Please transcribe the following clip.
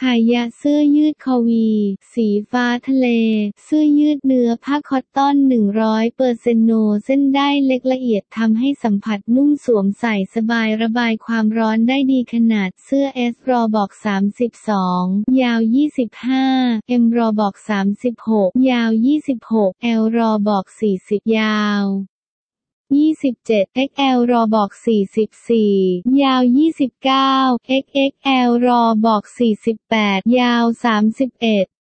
หายะเสื้อยืดคอวี สีฟ้าทะเล เสื้อยืดเนื้อผ้าคอตตอน 100เปอร์เซนโนเส้นได้เล็กละเอียดทำให้สัมผัสนุ่มสวมใส่สบายระบายความร้อนได้ดีขนาดเสื้อเอสรอบอก 32 ยาว 25เอ็มรอบอก 36 ยาว 26เอลรอบอก 40 ยาว 27 XL รอบอก 44 ยาว 29 XXL รอบอก 48 ยาว 31